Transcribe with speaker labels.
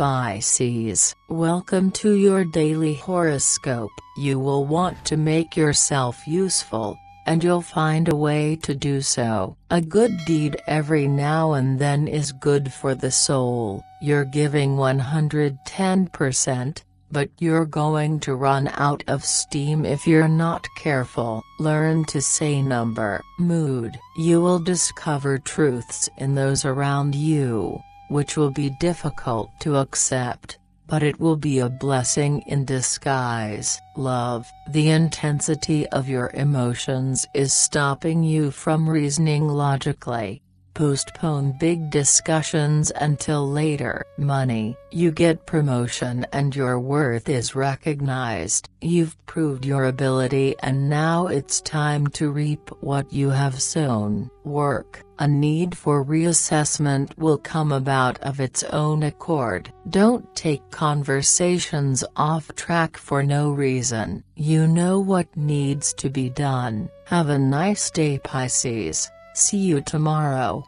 Speaker 1: Pisces. Welcome to your daily horoscope. You will want to make yourself useful, and you'll find a way to do so. A good deed every now and then is good for the soul. You're giving 110%, but you're going to run out of steam if you're not careful. Learn to say number. Mood. You will discover truths in those around you, which will be difficult to accept, but it will be a blessing in disguise. Love. The intensity of your emotions is stopping you from reasoning logically. Postpone big discussions until later. Money. You get promotion and your worth is recognized. You've proved your ability and now it's time to reap what you have sown. Work. A need for reassessment will come about of its own accord. Don't take conversations off track for no reason. You know what needs to be done. Have a nice day Pisces. See you tomorrow.